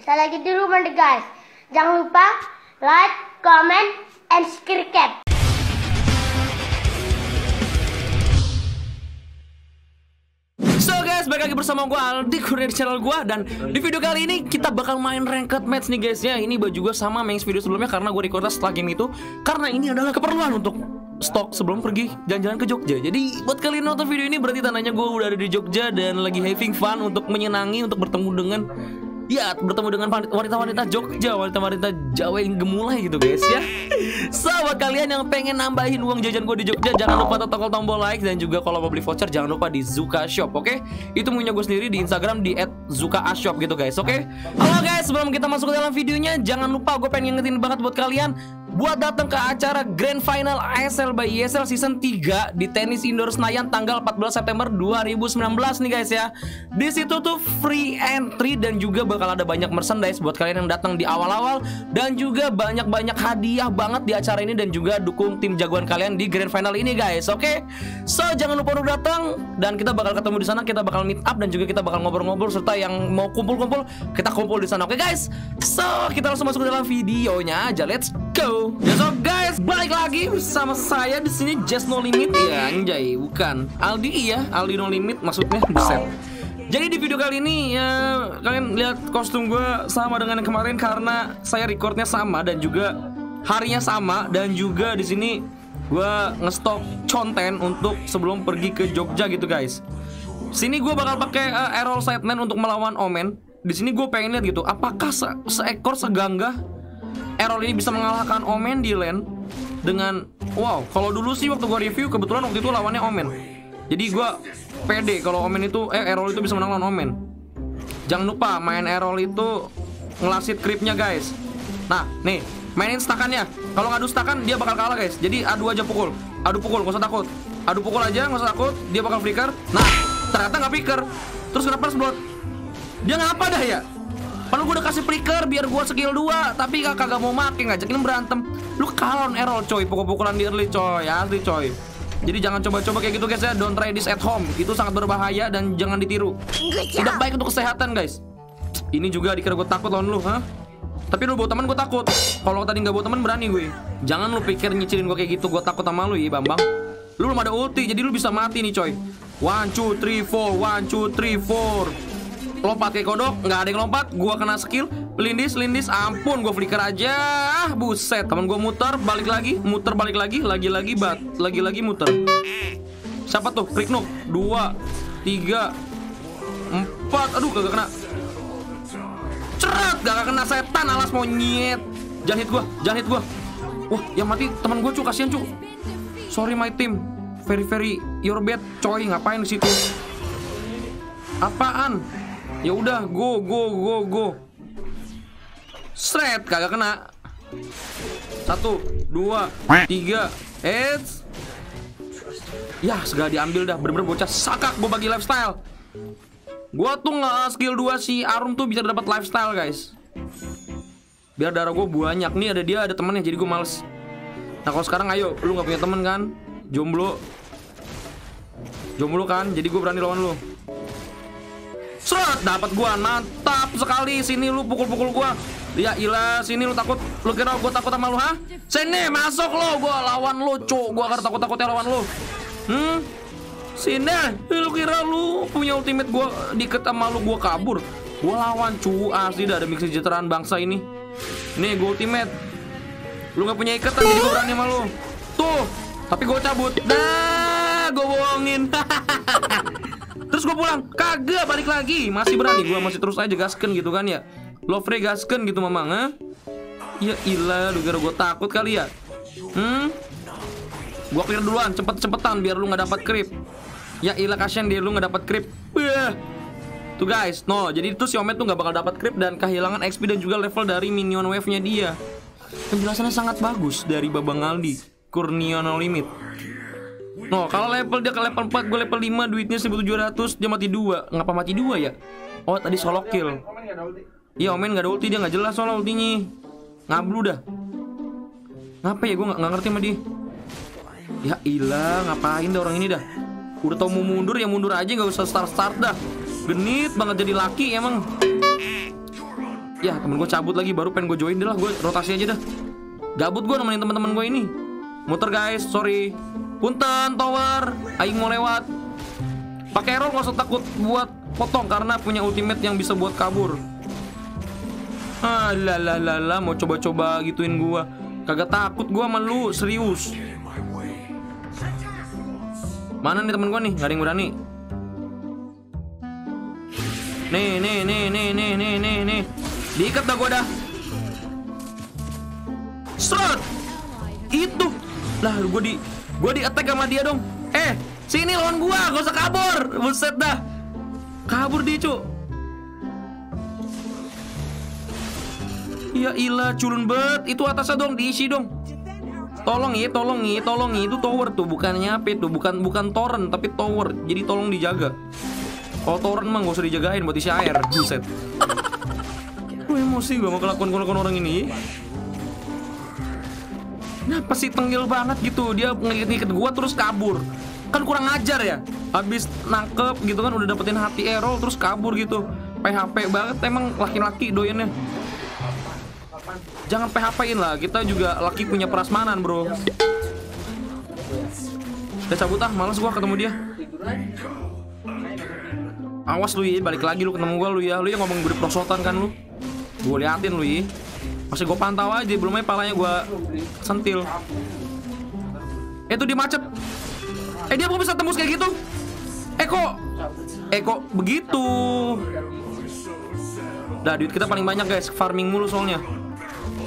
Saya lagi di rumah deh guys. Jangan lupa like, comment, and subscribe. So guys, balik lagi bersama gue Aldi Kurnia di channel gue Dan di video kali ini kita bakal main ranked match nih guys ya Ini baju gue sama main video sebelumnya karena gue recordnya setelah game itu Karena ini adalah keperluan untuk stok sebelum pergi jalan-jalan ke Jogja Jadi buat kalian nonton video ini berarti tandanya gue udah ada di Jogja Dan lagi having fun untuk menyenangi, untuk bertemu dengan Ya bertemu dengan wanita-wanita Jogja Wanita-wanita Jawa yang gemulai gitu guys ya. So buat kalian yang pengen nambahin uang jajan gue di Jogja Jangan lupa tekan tombol like Dan juga kalau mau beli voucher jangan lupa di Zuka Shop oke? Itu punya gue sendiri di Instagram di @zuka_ashop gitu guys oke? Halo guys sebelum kita masuk ke dalam videonya Jangan lupa gue pengen ngingetin banget buat kalian buat datang ke acara Grand Final ASL by ESL Season 3 di Tenis Indoor Senayan tanggal 14 September 2019 nih guys ya. Di situ tuh free entry dan juga bakal ada banyak merchandise buat kalian yang datang di awal-awal dan juga banyak-banyak hadiah banget di acara ini dan juga dukung tim jagoan kalian di Grand Final ini guys. Oke. Okay? So jangan lupa untuk datang dan kita bakal ketemu di sana, kita bakal meet up dan juga kita bakal ngobrol-ngobrol serta yang mau kumpul-kumpul kita kumpul di sana. Oke okay, guys. So kita langsung masuk ke dalam videonya aja. Let's go. Ya so guys, balik lagi bersama saya di sini Just No Limit ya anjay, bukan Aldi iya, Aldi No Limit maksudnya buset. Jadi di video kali ini ya kalian lihat kostum gue sama dengan yang kemarin karena saya recordnya sama dan juga harinya sama dan juga di sini gue ngestok conten untuk sebelum pergi ke Jogja gitu guys. Sini gue bakal pakai uh, Errol Sideman untuk melawan Omen. Di sini gue pengen lihat gitu, apakah se seekor seganggah Errol ini bisa mengalahkan Omen di lane dengan wow kalau dulu sih waktu gua review kebetulan waktu itu lawannya Omen. Jadi gua pede kalau Omen itu eh Errol itu bisa menang lawan Omen. Jangan lupa main Errol itu ngelasit creepnya guys. Nah nih mainin stakannya. Kalau ngadu stakan dia bakal kalah guys. Jadi adu aja pukul. Adu pukul gak usah takut. Adu pukul aja gak usah takut. Dia bakal flicker. Nah ternyata nggak flicker. Terus kenapa slot dia ngapa dah ya Padahal gue udah kasih flicker biar gue skill 2 Tapi kakak gak mau make ngajakin berantem. Lu kalah on error coy. Pukul-pukulan di early coy. Asli coy. Jadi jangan coba-coba kayak gitu guys ya. Don't try this at home. Itu sangat berbahaya dan jangan ditiru. Tidak baik untuk kesehatan guys. Ini juga dikira gue takut lawan lu ha? Tapi lu bawa teman gue takut. Kalau tadi gak bawa teman berani gue. Jangan lu pikir nyicilin gue kayak gitu Gue takut sama lu ya Bambang. Lu belum ada ulti jadi lu bisa mati nih coy. One, two, three, four. One, two, three, four lompat kayak kodok nggak ada yang lompat. Gua kena skill. Lindis lindis. Ampun gua flicker aja. Buset. Teman gua muter balik lagi. Muter balik lagi. Lagi lagi bat. Lagi lagi muter. Siapa tuh? Klik nuk. Dua tiga empat. Aduh gak kena. Cerat gak kena setan alas monyet. Jangan gua jangan hit gua. Wah yang mati teman gua cu. Kasihan cu. Sorry my team. Very very your bad. Coy ngapain di situ? Apaan Ya udah, go go go go. Sret kagak kena. Satu, dua, tiga, Eits. Ya, segala diambil dah. Bener-bener bocah sakak gue bagi lifestyle. Gua tuh nggak skill 2 si Arum tuh bisa dapat lifestyle, guys. Biar darah gue banyak nih ada dia ada temennya jadi gue males. Nah kalau sekarang ayo, lu nggak punya temen kan? Jomblo. Jomblo kan, jadi gue berani lawan lu. Dapat gua. Mantap sekali. Sini lu pukul-pukul gua. Ya ilah, sini lu takut. Lu kira gua takut sama lu, ha? Sini, masuk lo. Gua lawan lu, cuk. Gua akan takut-takutnya lawan lu. Hmm? Sini, lu kira lu punya ultimate gua diket sama lu gua kabur. Gua lawan cu asli dah demi kesejahteraan bangsa ini. Nih, gua ultimate. Lu gak punya ikatan jadi gua berani sama lu. Tuh, tapi gua cabut. Dah, gua bohongin. Terus gue pulang, kagak balik lagi. Masih berani, gue masih terus aja gasken gitu kan ya. Lovre gasken gitu mamang ha? Ya ilah, lu kira gue takut kali ya? Hmm? Gue clear duluan, cepet-cepetan biar lu gak dapat creep. Ya ilah kasihan dia lu gak dapat creep. Wah. Tuh guys, no. Jadi itu si Omet tuh gak bakal dapat creep Dan kehilangan XP dan juga level dari minion wave-nya dia. Penjelasannya sangat bagus dari Babang Aldi. Kurnia No Limit No, kalau level dia ke level 4, gue level 5, duitnya 1700, dia mati 2. Ngapa mati 2 ya? Oh, tadi solo kill. Iya, Omen gak ada ulti, dia gak jelas soal ultinya. Ngablu dah. Ngapa ya? Gue gak, gak ngerti sama dia. Ya ilah, ngapain dah orang ini dah? Udah tau mau mundur ya mundur aja gak usah start-start dah. Genit banget jadi laki emang. Ya temen gue cabut lagi baru pengen gue join deh lah gue rotasi aja dah. Gabut gue nemenin teman-teman gue ini. Muter guys, sorry. Punten tower, aing mau lewat. Pakai roll nggak usah takut buat potong karena punya ultimate yang bisa buat kabur. Ah mau coba-coba gituin gua. Kagak takut gua sama lu, serius. Mana nih temen gua nih? Gak ada yang berani. Nih, nih, nih, nih, nih, nih, nih, nih. Diikat dah gua dah. Strut. Itu. Lah, gua di gua di attack sama dia dong. Eh, sini lawan gua, gak usah kabur. Buset dah. Kabur dia, Cuk. Ya ilah culun bet. Itu atasnya dong diisi dong. Tolong ya tolong ya tolong ya Itu tower tuh bukannya apa itu? Bukan bukan torrent tapi tower. Jadi tolong dijaga. Kalau torrent mah gak usah dijagain buat isi air. Buset. Gue emosi gue mau kelakuan-kelakuan orang ini Kenapa sih tenggil banget gitu? Dia ngikut-ngikut gue terus kabur. Kan kurang ajar ya? Habis nangkep gitu kan udah dapetin hati errol Terus kabur gitu. PHP banget emang laki-laki doyannya Jangan PHP-in lah, kita juga laki punya prasmanan bro. Udah cabut ah, males gua ketemu dia. Awas lu ya, balik lagi lu ketemu gua lu ya. Lu yang ngomong gue prosotan kan lu. Gue liatin lu ya Masih gue pantau aja, belum aja palanya gua sentil Eh tuh dia macet Eh dia kok bisa tembus kayak gitu? Eh kok Eh kok begitu? Dah duit kita paling banyak guys, farming mulu soalnya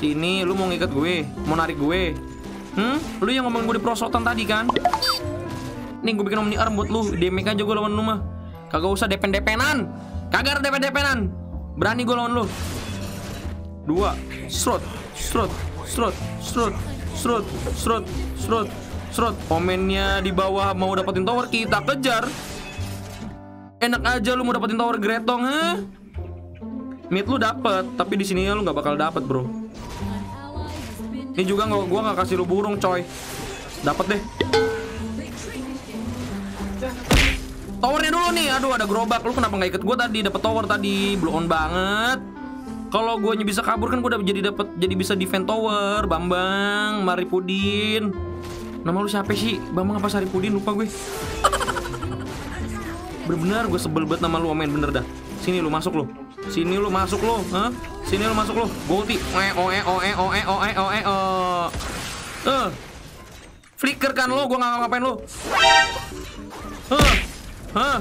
Sini, lu mau ngikat gue, mau narik gue. Hmm? Lu yang ngomong gue di prosotan tadi kan? Nih gue bikin omni arm buat lu, demek aja gue lawan lu mah. Kagak usah depen-depenan. Kagak ada depen-depenan. Berani gue lawan lu. Dua, strut, strut, strut, strut, strut, strut, strut, strut. Komennya di bawah mau dapetin tower kita kejar. Enak aja lu mau dapetin tower gretong, heh? Mid lu dapet, tapi di sini lu nggak bakal dapet bro. Ini juga nggak gua nggak kasih lu burung coy. Dapat deh. Towernya dulu nih. Aduh ada gerobak. Lu kenapa nggak ikut gua tadi? Dapat tower tadi. Blow on banget. Kalau gue bisa kabur kan gue udah jadi dapat jadi bisa defend tower. Bambang, Maripudin. Nama lu siapa sih? Bambang apa Saripudin lupa gue. Bener-bener gue sebel banget nama lu omen bener dah. Sini lu masuk lu. Sini lu masuk lu, hah? Sini lu masuk lu. Gue. Oe oe oe oe oe oe oe. Eh. Flicker kan lu, gua nggak ngapain lu. Hah? Hah?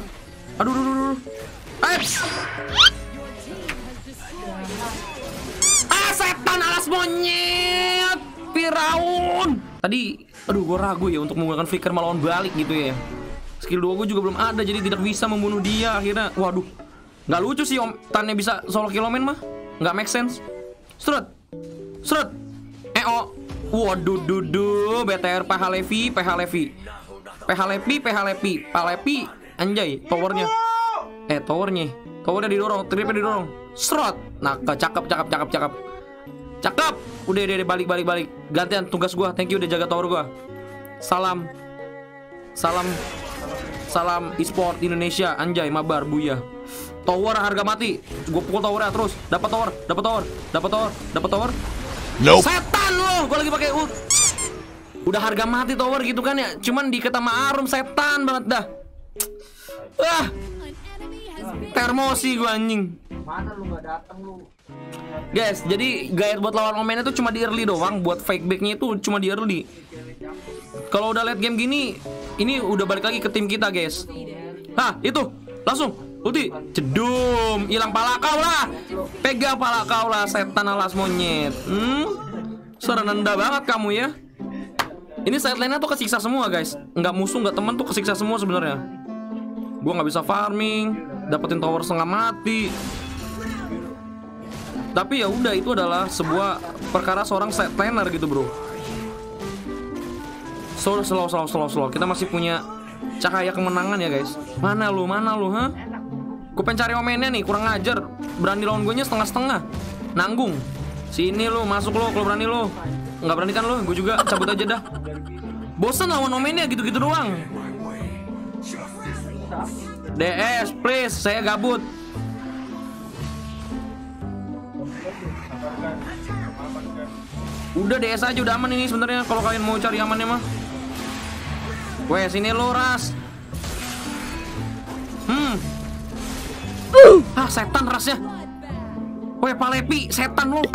Aduh, aduh, aduh. Eps. Setan alas monyet. Firaun. Tadi, aduh, gue ragu ya untuk menggunakan flicker melawan balik gitu ya. Skill 2 gue juga belum ada, jadi tidak bisa membunuh dia. Akhirnya, waduh, Nggak lucu sih om Tannya bisa solo kilomen mah. Nggak make sense. Strut Strut. Eh oh. Waduh dudu BTR PH Levi PH Levi. PH Levi PH Levi. PH Levi. Anjay Towernya. Eh towernya. Towernya didorong Tripnya didorong. Strut. Nah cakep cakep cakep cakep Cakep Udah udah balik balik balik Gantian tugas gua Thank you udah jaga tower gua Salam Salam Salam e-sport Indonesia Anjay mabar buya Tower harga mati. Gue pukul towernya terus. Dapat tower, dapat tower, dapat tower, dapat tower. Nope. Setan loh, gue lagi pakai ult. Udah harga mati tower gitu kan ya. Cuman di sama Arum setan banget dah. Ah. Termosi gue anjing. Mana lu nggak datang lu? Guys, jadi guide buat lawan omen itu cuma di early doang. Buat fake backnya itu cuma di early. Kalau udah late game gini, ini udah balik lagi ke tim kita, guys. Hah, itu langsung Ulti, cedum, hilang pala kau lah. Pegang pala kau lah, setan alas monyet. Hmm, serendah banget kamu ya. Ini sideline-nya tuh kesiksa semua guys. Nggak musuh, nggak temen tuh kesiksa semua sebenarnya. Gua nggak bisa farming, dapetin tower setengah mati. Tapi ya udah itu adalah sebuah perkara seorang sidelaner gitu bro. So, slow, slow, slow, slow. Kita masih punya cahaya kemenangan ya guys. Mana lu, mana lu, ha? Gue pengen cari omennya nih, kurang ngajar. Berani lawan gue nya setengah-setengah. Nanggung. Sini lu, masuk lu kalau berani lu. Nggak berani kan lu, gue juga cabut aja dah. Bosan lawan omennya gitu-gitu doang. DS, please, saya gabut. Udah DS aja udah aman ini sebenarnya kalau kalian mau cari amannya mah. Weh, sini lo ras. Hmm. Ah, setan rasnya. Weh, Palepi, setan lo.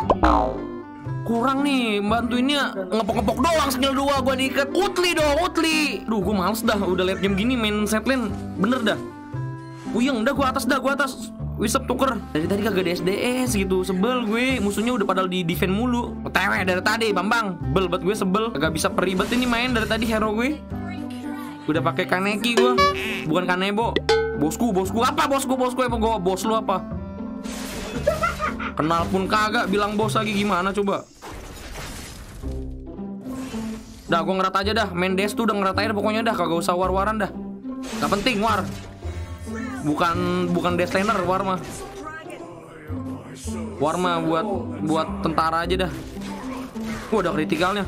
Kurang nih, bantuinnya ngepok-ngepok doang skill 2 gua diikat. Utli dong, Utli. Duh, gua males dah udah liat game gini main setlane. Bener dah. Puyeng, dah gua atas dah, gua atas. Wisep tuker. Dari tadi kagak DSDS gitu Sebel gue. Musuhnya udah padahal di defend mulu. OTW dari tadi Bambang. Bel buat gue sebel. Kagak bisa peribet ini main dari tadi hero gue. Udah pakai Kaneki gue. Bukan Kanebo. Bosku, bosku. Apa bosku, bosku? Emang gue bos lu apa? Kenal pun kagak bilang bos lagi. Gimana coba? Dah gue ngerat aja dah. Main des tuh udah ngeratain pokoknya dah. Kagak usah war-waran dah. Gak penting war bukan bukan deslaner war mah war mah buat buat tentara aja dah. Wah, ada kritikalnya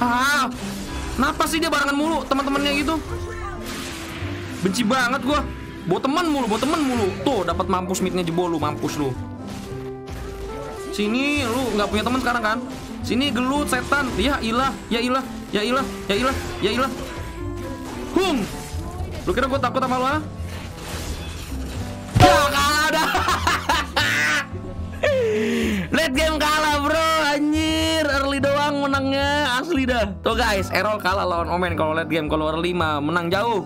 ah kenapa sih dia barengan mulu teman-temannya gitu? Benci banget gua. Bawa teman mulu bawa teman mulu. Tuh dapat mampus midnya jebol lu mampus lu. Sini lu nggak punya teman sekarang kan? Sini gelut setan. Ya ilah ya ilah ya ilah ya ilah ya ilah. Hum! Lu kira gua takut sama lu ah Tuh guys Errol kalah lawan Omen Kalau late game Kalau early mah menang jauh.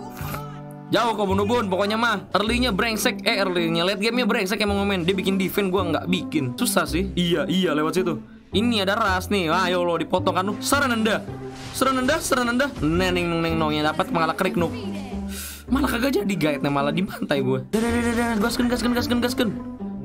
Jauh kok bun Pokoknya mah Early-nya brengsek. Eh early-nya Late game-nya brengsek emang Omen. Dia bikin defense Gua nggak bikin. Susah sih. Iya iya lewat situ. Ini ada ras nih. Ayo lo dipotong kan lu Serenenda. Serenenda Serenenda. Neneng neng nongnya dapat mengalah krik nuk malah kagak jadi guide malah dibantai gue dah dah dah dah gasken gasken gasken gasken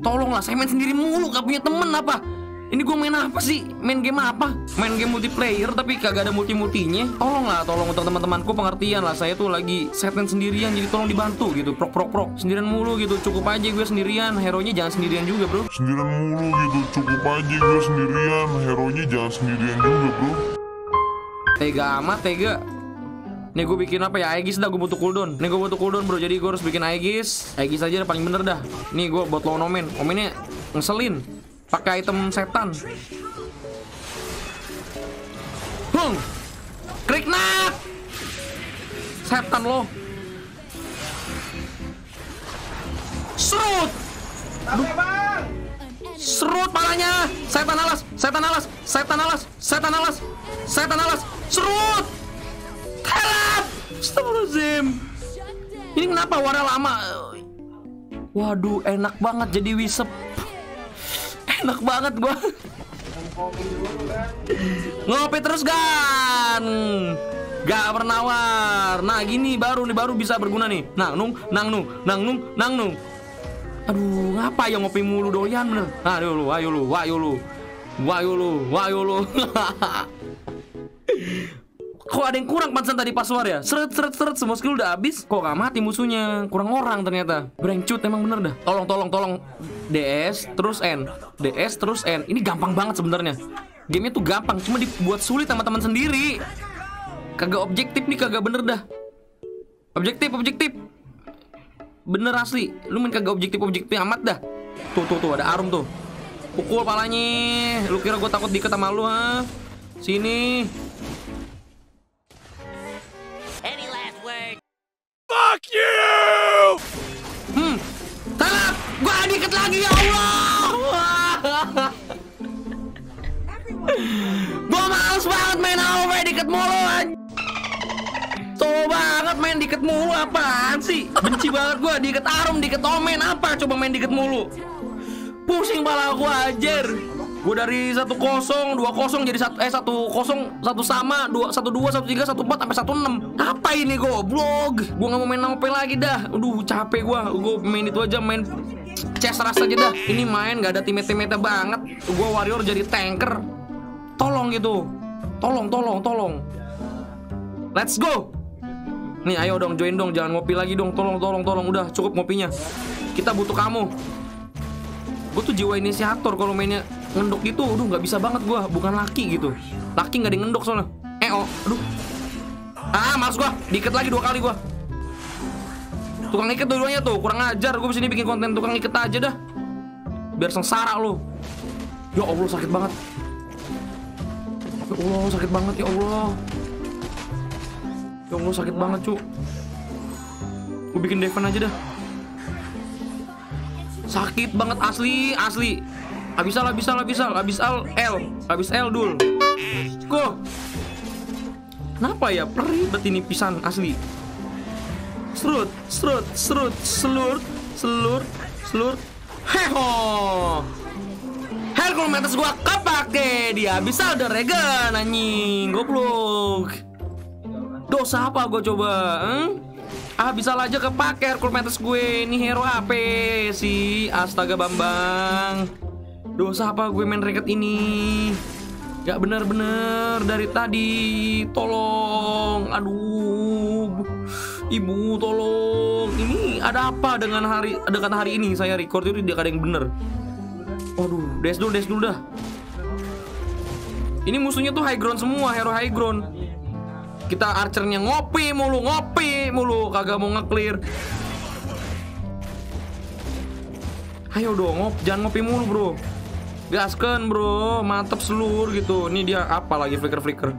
tolonglah saya main sendiri mulu gak punya temen apa ini gue main apa sih? Main game apa? Main game multiplayer tapi kagak ada multi multinya tolonglah tolong untuk teman-temanku pengertian lah. Saya tuh lagi setting sendirian jadi tolong dibantu gitu. Prok prok prok. Sendirian mulu gitu cukup aja gue sendirian. Hero nya jangan sendirian juga bro. Sendirian mulu gitu cukup aja gue sendirian. Hero nya jangan sendirian juga bro. Tega amat tega. Nih gue bikin apa ya? Aegis dah gue butuh cooldown. Nih gue butuh cooldown bro. Jadi gue harus bikin Aegis. Aegis aja paling bener dah. Nih gue buat lawan Omen. Omennya ngeselin pakai item setan. Hung Kriknat Setan lo. Serut. Serut palanya. Setan alas Setan alas Setan alas Setan alas Setan alas. Serut. Help! Astagfirullahaladzim. Ini kenapa warna lama? Waduh, enak banget jadi wisep Enak banget gua. Ngopi terus kan Gak pernah war Nah gini baru nih baru bisa berguna nih. Nang nung, nang nung, nang nung, nang nung. Aduh, ngapa ya ngopi mulu doyan bener? Ayo lu, ayo lu, ayo lu. Ayo lu, ayo lu Kok ada yang kurang pantesan tadi password ya? Seret seret seret semua skill udah habis. Kok gak mati musuhnya? Kurang orang ternyata. Brengcut emang bener dah. Tolong tolong tolong. DS terus N. DS terus N. Ini gampang banget sebenarnya. Gamenya tuh gampang, cuma dibuat sulit sama teman sendiri. Kagak objektif nih, kagak bener dah. Objektif, objektif. Bener asli. Lu main kagak objektif objektif amat dah. Tuh tuh tuh ada arum tuh. Pukul palanya. Lu kira gue takut diket sama ha? Sini. Hmm, telat. Gua diket lagi ya Allah. gua males banget main AOV diket mulu Tuh banget main diket mulu apaan sih? Benci banget gua diket arum, diket omen apa coba main diket mulu. Pusing pala gua ajar. Gua dari satu kosong, dua kosong jadi satu eh satu kosong satu sama dua satu dua satu tiga satu empat sampai satu enam. Apa ini goblok? Gua nggak mau main AOP lagi dah. Aduh capek gua. Gua main itu aja main chess rasa aja dah. Ini main nggak ada teammate teammate banget. Gua warrior jadi tanker. Tolong gitu. Tolong tolong tolong. Let's go. Nih ayo dong join dong jangan ngopi lagi dong tolong tolong tolong udah cukup ngopinya kita butuh kamu gue tuh jiwa inisiator kalau mainnya ngendok gitu aduh nggak bisa banget gue bukan laki gitu laki nggak yang ngendok soalnya eh oh aduh ah males gue diikat lagi dua kali gue tukang ikat dua-duanya tuh kurang ajar gue sini bikin konten tukang ikat aja dah biar sengsara lu. Ya Allah sakit banget. Ya Allah sakit banget ya Allah. Ya Allah sakit banget cu. Gue bikin Devon aja dah. Sakit banget asli asli. Abisal abisal abisal abisal L abis L dul. Go. Kenapa ya peribet ini pisan asli. Serut, serut, serut, selur, selur, selur. Heho. Hercules gua kepake dia bisa ada regen anjing goblok. Dosa apa gua coba? Hmm? Ah bisa aja kepake Hercules gue Ini hero HP sih Astaga Bambang Dosa apa gue main raket ini? Gak bener-bener dari tadi. Tolong Aduh. Ibu tolong. Ini ada apa dengan hari dengan hari ini? Saya record itu tidak ada yang bener. Waduh Des dulu des dulu dah. Ini musuhnya tuh high ground semua Hero high ground. Kita archernya ngopi mulu Ngopi mulu. Kagak mau nge-clear. Ayo dong ngop Jangan ngopi mulu bro Gaskan bro, mantep seluruh gitu. Ini dia apa lagi flicker flicker.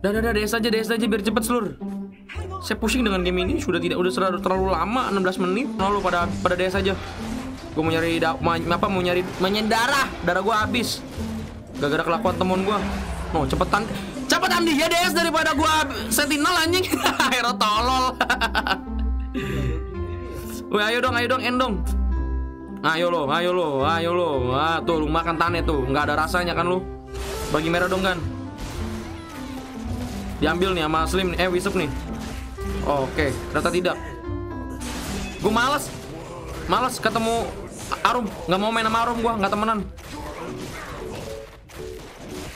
Dah dah dah DS aja DS aja biar cepet seluruh. Saya pusing dengan game ini sudah tidak udah terlalu, terlalu lama 16 menit. Lalu pada pada DS aja. Gue mau nyari apa mau nyari menyen darah darah gue habis. Gara-gara kelakuan temen gue. No cepetan cepetan dia DS daripada gue sentinel anjing. Hero tolol. Wah ayo dong ayo dong endong. Ayo lo, ayo lo, ayo lo. Ah, tuh lu makan tane tuh, nggak ada rasanya kan lu. Bagi merah dong kan. Diambil nih sama Slim nih, eh Wisep nih. Oke, ternyata tidak. Gue males, males ketemu Arum, nggak mau main sama Arum gua, nggak temenan.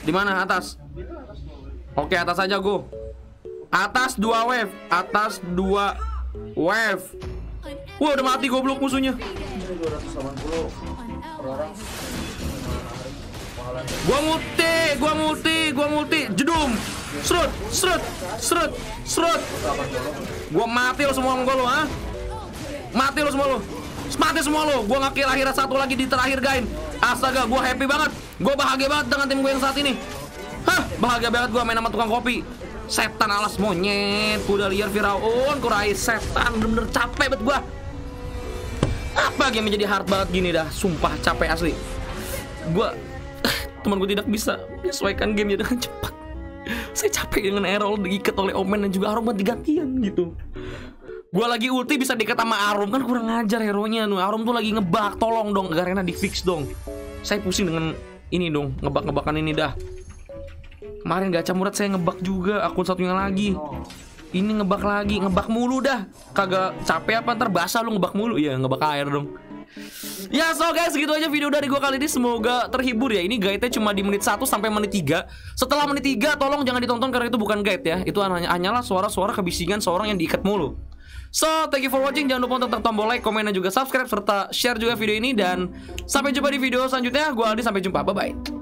Di mana atas? Oke atas aja gue. Atas dua wave, atas dua wave. Wah udah mati goblok musuhnya. Ini 280 per orang. Gua multi, gua multi, gua multi, jedum. Serut, serut, serut, serut. Gua mati lo semua gua lo, ha? Mati lo semua lo. Mati semua lo. Gua ngakil akhirat satu lagi di terakhir gain. Astaga, gua happy banget. Gua bahagia banget dengan tim gue yang saat ini. Hah, bahagia banget gua main sama tukang kopi. Setan alas monyet, kuda liar Firaun, kurai setan, bener-bener capek banget gua. Apa game menjadi hard banget gini dah, sumpah capek asli. Gua teman gue tidak bisa menyesuaikan gamenya dengan cepat. Saya capek dengan Errol diikat oleh Omen dan juga Arum ganti gantian gitu. Gua lagi ulti bisa diikat sama Arum kan kurang ngajar hero-nya nu. Arum tuh lagi ngebak, tolong dong Garena di fix dong. Saya pusing dengan ini dong, ngebak-ngebakan ini dah. Kemarin gacha murad saya ngebak juga akun satunya lagi. Ini ngebak lagi, ngebak mulu dah. Kagak capek apa ntar basah lu ngebak mulu. Ya ngebak air dong. Ya so guys segitu aja video dari gua kali ini. Semoga terhibur ya. Ini guide-nya cuma di menit 1 sampai menit 3 Setelah menit 3 tolong jangan ditonton karena itu bukan guide ya. Itu hanya, hanyalah suara-suara kebisingan seorang yang diikat mulu. So thank you for watching. Jangan lupa untuk tekan tombol like, komen, dan juga subscribe Serta share juga video ini. Dan sampai jumpa di video selanjutnya. Gua Aldi sampai jumpa. Bye bye